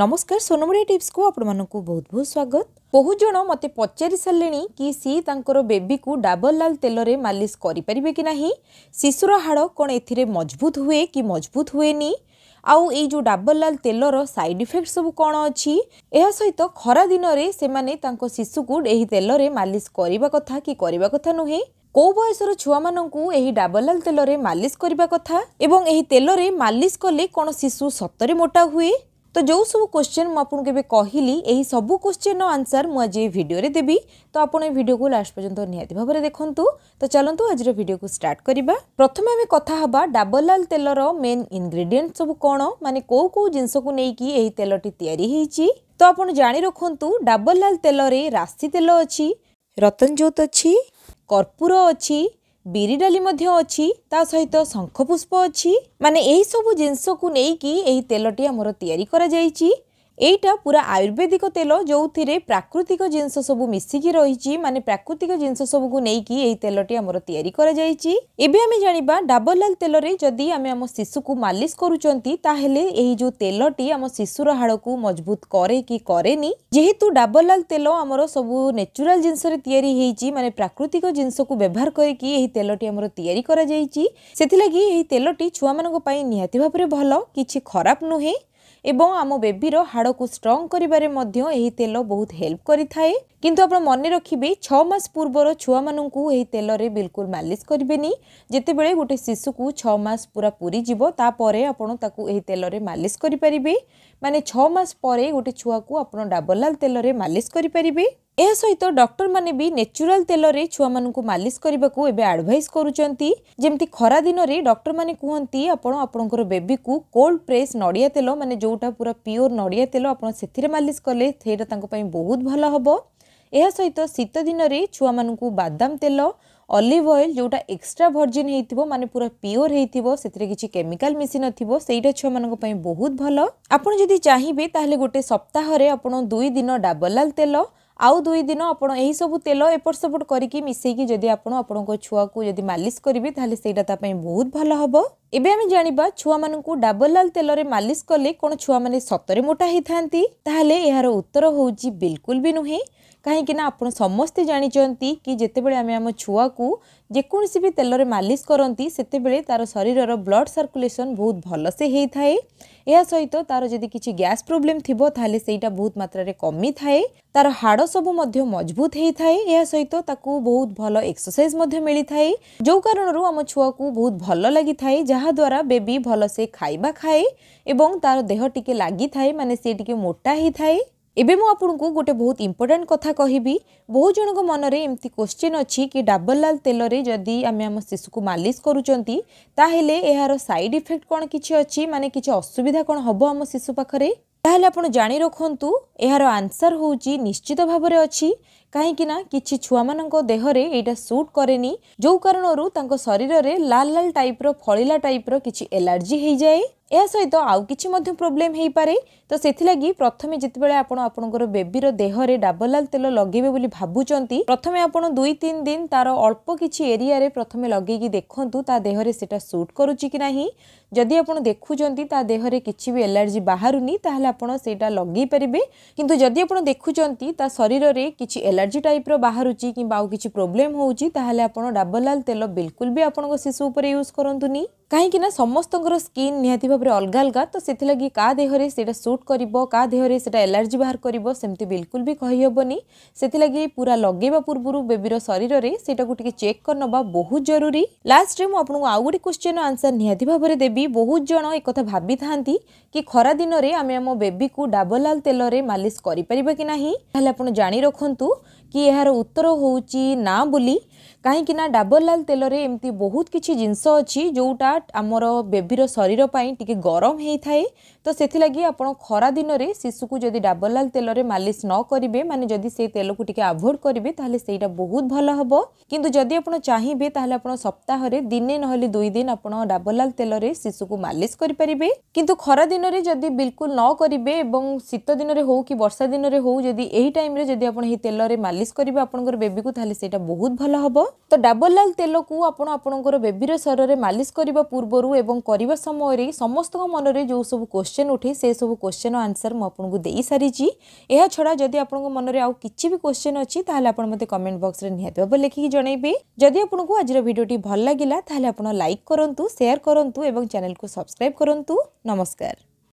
নমস্কার সোনমরিয়া টিପ୍সু আপনার বহুত বহুত স্বাগত বহু জন মতো পচারি সারে কি সি তাঁর বেবিকু ডাবর লাল তেলরে মালিশ করে পারে কি না শিশুর হাড় কোণ এতে মজবুত হুয়ে কি মজবুত হুয়েনি আউ এই যে ডাবর লাল তেলর সাইড ইফেক্ট সব কোণ অছি এর সহিত খরা দিনরে সেমানে তাঁর শিশুকু এই তেলরে মালিশ করা কথা কি করা কথা নুহে কেউ বয়সর ছুঁমানু এই ডাবলাল তেলরে মালিশ করা কথা এবং এই তেলরে মালিশ কলে কোণ শিশু সতরে মোটা হুয়ে তো ଯେଉଁ ସବୁ କୋଶ୍ଚିନ୍ ମୁଁ ଆପଣଙ୍କୁ ଏବେ କହିଲି ଏହି ସବୁ କୋଶ୍ଚିନ୍ର ଆନ୍ସର୍ ମୁଁ ଆଜି ଏ ଭିଡ଼ିଓରେ ଦେବି ତ ଆପଣ ଏ ଭିଡ଼ିଓକୁ ଲାଷ୍ଟ ପର୍ଯ୍ୟନ୍ତ ନିହାତି ଭାବରେ ଦେଖନ୍ତୁ ତ ଚାଲନ୍ତୁ ଆଜିର ଭିଡ଼ିଓକୁ ଷ୍ଟାର୍ଟ କରିବା ପ୍ରଥମେ ଆମେ କଥା ହେବା ଡାବରଲାଲ ତେଲର ମେନ୍ ଇନଗ୍ରିଡ଼ିଏଣ୍ଟ ସବୁ କ'ଣ ମାନେ କେଉଁ କେଉଁ ଜିନିଷକୁ ନେଇକି ଏହି ତେଲଟି ତିଆରି ହେଇଛି ତ ଆପଣ ଜାଣି ରଖନ୍ତୁ ଡାବରଲାଲ ତେଲରେ ରାଶି ତେଲ ଅଛି ରତନଜୋତ ଅଛି କର୍ପୂର ଅଛି ବିରି ଡାଲି ମଧ୍ୟ ଅଛି ତା ସହିତ ଶଙ୍ଖପୁଷ୍ପ ଅଛି ମାନେ ଏହିସବୁ ଜିନିଷକୁ ନେଇକି ଏହି ତେଲଟି ଆମର ତିଆରି କରାଯାଇଛି এইটা পুরা আয়ুর্বেদিক তেল যে প্রাকৃতিক জিনিস সবু মিশিকি রয়েছে মানে প্রাকৃতিক জিনিস সবুক নেইকি এই তেলটি আমার তৈরি করা যাই এবে আমি জাঁয়া ডাবল লাল তেলরে যদি আমি আমার শিশুকে মালিশ করুচার তাহলে এই যে তেলটি আমার শিশুর হাড়ক মজবুত করে কি করে নি যেহেতু ডাবল লাল তেল আমার সবু ন্যাচুরাল জিনিসের তৈরি হয়েছি মানে প্রাকৃতিক জিনিসকু ব্যবহার করি এই তেলটি আমার তৈরি করা যাই সেগে এই তেলটি ছুঁ মান নিহতি ভাবে ভালো কিছু খারাপ নুহে এবং ଆମ ବେବିର ହାଡ଼କୁ ଷ୍ଟ୍ରଙ୍ଗ କରିବାରେ ମଧ୍ୟ ଏହି ତେଲ ବହୁତ ହେଲ୍ପ କରିଥାଏ କିନ୍ତୁ ଆପଣ ମନେ ରଖିବେ ଛଅ ମାସ ପୂର୍ବର ଛୁଆମାନଙ୍କୁ ଏହି ତେଲରେ ବିଲକୁଲ ମାଲିସ କରିବେନି ଯେତେବେଳେ ଗୋଟେ ଶିଶୁକୁ ଛଅ ମାସ ପୁରା ପୁରିଯିବ ତାପରେ ଆପଣ ତାକୁ ଏହି ତେଲରେ ମାଲିସ କରିପାରିବେ ମାନେ ଛଅ ମାସ ପରେ ଗୋଟେ ଛୁଆକୁ ଆପଣ ଡାବଲାଲ ତେଲରେ ମାଲିସ କରିପାରିବେ ଏହା ସହିତ ଡକ୍ଟରମାନେ ବି ନେଚୁରାଲ ତେଲରେ ଛୁଆମାନଙ୍କୁ ମାଲିସ କରିବାକୁ ଏବେ ଆଡଭାଇସ୍ କରୁଛନ୍ତି ଯେମିତି ଖରାଦିନରେ ଡକ୍ଟରମାନେ କୁହନ୍ତି ଆପଣ ଆପଣଙ୍କର ବେବିକୁ କୋଲ୍ଡ ପ୍ରେସ୍ ନଡ଼ିଆ ତେଲ ମାନେ ଯେଉଁଟା ପୁରା ପିଓର ନଡ଼ିଆ ତେଲ ଆପଣ ସେଥିରେ ମାଲିସ କଲେ ସେଇଟା ତାଙ୍କ ପାଇଁ ବହୁତ ଭଲ ହେବ ଏହା ସହିତ ଶୀତ ଦିନରେ ଛୁଆମାନଙ୍କୁ ବାଦାମ ତେଲ ଅଲିଭ୍ ଅଏଲ୍ ଯେଉଁଟା ଏକ୍ସଟ୍ରା ଭର୍ଜିନ୍ ହେଇଥିବ ମାନେ ପୁରା ପିଓର ହେଇଥିବ ସେଥିରେ କିଛି କେମିକାଲ ମିଶିନଥିବ ସେଇଟା ଛୁଆମାନଙ୍କ ପାଇଁ ବହୁତ ଭଲ ଆପଣ ଯଦି ଚାହିଁବେ ତାହେଲେ ଗୋଟେ ସପ୍ତାହରେ ଆପଣ ଦୁଇ ଦିନ ଡାବଲାଲ ତେଲ ଆଉ ଦୁଇ ଦିନ ଆପଣ ଏହିସବୁ ତେଲ ଏପଟ ସେପଟ କରିକି ମିଶାଇକି ଯଦି ଆପଣ ଆପଣଙ୍କ ଛୁଆକୁ ଯଦି ମାଲିସ୍ କରିବେ ତାହେଲେ ସେଇଟା ତା ପାଇଁ ବହୁତ ଭଲ ହେବ ଏବେ ଆମେ ଜାଣିବା ଛୁଆମାନଙ୍କୁ ଡାବର ଲାଲ ତେଲରେ ମାଲିସ୍ କଲେ କ'ଣ ଛୁଆମାନେ ସତରେ ମୋଟା ହେଇଥାନ୍ତି ତାହେଲେ ଏହାର ଉତ୍ତର ହେଉଛି ବିଲକୁଲ ବି ନୁହେଁ कहीं आप समे जानते कि जितेबले आम आम छुआ को जेकोसी भी तेल मालिश करती से तार शरीर ब्लड सर्कुलेसन बहुत भलसे होती सहित तार जब कि ग्यास प्रोब्लेम थी से बहुत मात्रा कमी थाए तार हाड़ सब मजबूत होता है बहुत भल एक्सरसाइज मिलता है जो कारण आम छुआ को बहुत भल लगी थाए जहाद्वारा बेबी भलसे खाइबा खाए तार देह टे लगी मानने से टे मोटा ही थाए ଏବେ ମୁଁ ଆପଣଙ୍କୁ ଗୋଟେ ବହୁତ ଇମ୍ପୋର୍ଟାଣ୍ଟ କଥା କହିବି ବହୁ ଜଣଙ୍କ ମନରେ ଏମିତି କ୍ୱେଶ୍ଚିନ୍ ଅଛି କି ଡାବରଲାଲ ତେଲରେ ଯଦି ଆମେ ଆମ ଶିଶୁକୁ ମାଲିସ କରୁଛନ୍ତି ତାହେଲେ ଏହାର ସାଇଡ୍ ଇଫେକ୍ଟ କ'ଣ କିଛି ଅଛି ମାନେ କିଛି ଅସୁବିଧା କ'ଣ ହେବ ଆମ ଶିଶୁ ପାଖରେ ତାହେଲେ ଆପଣ ଜାଣି ରଖନ୍ତୁ ଏହାର ଆନ୍ସର୍ ହେଉଛି ନିଶ୍ଚିତ ଭାବରେ ଅଛି କାହିଁକି ନା କିଛି ଛୁଆମାନଙ୍କ ଦେହରେ ଏଇଟା ସୁଟ୍ କରେନି ଯେଉଁ କାରଣରୁ ତାଙ୍କ ଶରୀରରେ ଲାଲ ଲାଲ ଟାଇପ୍ର ଫଳିଲା ଟାଇପ୍ର କିଛି ଏଲାର୍ଜି ହେଇଯାଏ ଏହା ସହିତ ଆଉ କିଛି ମଧ୍ୟ ପ୍ରୋବ୍ଲେମ୍ ହୋଇପାରେ ତ ସେଥିଲାଗି ପ୍ରଥମେ ଯେତେବେଳେ ଆପଣ ଆପଣଙ୍କର ବେବିର ଦେହରେ ଡାବଲାଲ ତେଲ ଲଗେଇବେ ବୋଲି ଭାବୁଛନ୍ତି ପ୍ରଥମେ ଆପଣ ଦୁଇ ତିନି ଦିନ ତାର ଅଳ୍ପ କିଛି ଏରିଆରେ ପ୍ରଥମେ ଲଗେଇକି ଦେଖନ୍ତୁ ତା ଦେହରେ ସେଟା ସୁଟ୍ କରୁଛି କି ନାହିଁ ଯଦି ଆପଣ ଦେଖୁଛନ୍ତି ତା ଦେହରେ କିଛି ବି ଏଲର୍ଜି ବାହାରୁନି ତାହେଲେ ଆପଣ ସେଇଟା ଲଗାଇ ପାରିବେ କିନ୍ତୁ ଯଦି ଆପଣ ଦେଖୁଛନ୍ତି ତା ଶରୀରରେ କିଛି ଏଲର୍ଜି ଟାଇପ୍ର ବାହାରୁଛି କିମ୍ବା ଆଉ କିଛି ପ୍ରୋବ୍ଲେମ୍ ହେଉଛି ତାହେଲେ ଆପଣ ଡାବଲାଲ ତେଲ ବିଲକୁଲ ବି ଆପଣଙ୍କ ଶିଶୁ ଉପରେ ୟୁଜ୍ କରନ୍ତୁନି କାହିଁକିନା ସମସ୍ତଙ୍କର ସ୍କିନ୍ ନିହାତି ଭାବରେ ଅଲଗା ଅଲଗା ତ ସେଥିଲାଗି କାହା ଦେହରେ ସେଇଟା ସୁଟ୍ କରିବ କାହା ଦେହରେ ସେଇଟା ଏଲର୍ଜି ବାହାର କରିବ ସେମିତି ବିଲକୁଲ ବି କହିହେବନି ସେଥିଲାଗି ପୁରା ଲଗାଇବା ପୂର୍ବରୁ ବେବିର ଶରୀରରେ ସେଇଟାକୁ ଟିକେ ଚେକ୍ କରିନେବା ବହୁତ ଜରୁରୀ ଲାଷ୍ଟରେ ମୁଁ ଆପଣଙ୍କୁ ଆଉ ଗୋଟେ କ୍ୱେଶ୍ଚିନ୍ର ଆନ୍ସର୍ ନିହାତି ଭାବରେ ଦେବି ବି ବହୁତ ଜଣ ଏକଥା ଭାବିଥାନ୍ତି କି ଖରା ଦିନରେ ଆମେ ଆମ ବେବିକୁ ଡାବଲାଲ ତେଲରେ ମାଲିସ କରିପାରିବା କି ନାହିଁ ତାହେଲେ ଆପଣ ଜାଣି ରଖନ୍ତୁ କି ଏହାର ଉତ୍ତର ହେଉଛି ନା ବୋଲି କାହିଁକିନା ନା ଡାବର ଲାଲ ତେଲରେ ଏମିତି ବହୁତ କିଛି ଜିନିଷ ଅଛି ଯେଉଁଟା ଆମର ବେବିର ଶରୀର ପାଇଁ ଟିକେ ଗରମ ହେଇଥାଏ ତ ସେଥିଲାଗି ଆପଣ ଖରାଦିନରେ ଶିଶୁକୁ ଯଦି ଡାବର ତେଲରେ ମାଲିସ ନ କରିବେ ମାନେ ଯଦି ସେ ତେଲକୁ ଟିକେ ଆଭୋଏଡ଼ କରିବେ ତାହେଲେ ସେଇଟା ବହୁତ ଭଲ ହେବ କିନ୍ତୁ ଯଦି ଆପଣ ଚାହିଁବେ ତାହେଲେ ଆପଣ ସପ୍ତାହରେ ଦିନେ ନହେଲେ ଦୁଇ ଦିନ ଆପଣ ଡାବର ତେଲରେ ଶିଶୁକୁ ମାଲିସ କରିପାରିବେ କିନ୍ତୁ ଖରାଦିନରେ ଯଦି ବିଲକୁଲ ନ କରିବେ ଏବଂ ଶୀତ ଦିନରେ ହେଉ କି ବର୍ଷା ଦିନରେ ହେଉ ଯଦି ଏହି ଟାଇମ୍ରେ ଯଦି ଆପଣ ଏହି ତେଲରେ ମାଲିସ୍ ମାଲିସ୍ କରିବେ ଆପଣଙ୍କର ବେବିକୁ ତାହେଲେ ସେଇଟା ବହୁତ ଭଲ ହେବ ତ ଡାବରଲାଲ ତେଲକୁ ଆପଣ ଆପଣଙ୍କର ବେବିର ସ୍ୱରରେ ମାଲିସ୍ କରିବା ପୂର୍ବରୁ ଏବଂ କରିବା ସମୟରେ ସମସ୍ତଙ୍କ ମନରେ ଯେଉଁ ସବୁ କୋଶ୍ଚେନ୍ ଉଠେ ସେସବୁ କୋଶ୍ଚେନ୍ ଆନ୍ସର୍ ମୁଁ ଆପଣଙ୍କୁ ଦେଇସାରିଛି ଏହା ଛଡ଼ା ଯଦି ଆପଣଙ୍କ ମନରେ ଆଉ କିଛି ବି କୋଶ୍ଚେନ୍ ଅଛି ତାହେଲେ ଆପଣ ମୋତେ କମେଣ୍ଟ ବକ୍ସରେ ନିହାତି ଭାବେ ଲେଖିକି ଜଣାଇବେ ଯଦି ଆପଣଙ୍କୁ ଆଜିର ଭିଡ଼ିଓଟି ଭଲ ଲାଗିଲା ତାହେଲେ ଆପଣ ଲାଇକ୍ କରନ୍ତୁ ସେୟାର କରନ୍ତୁ ଏବଂ ଚ୍ୟାନେଲକୁ ସବସ୍କ୍ରାଇବ୍ କରନ୍ତୁ ନମସ୍କାର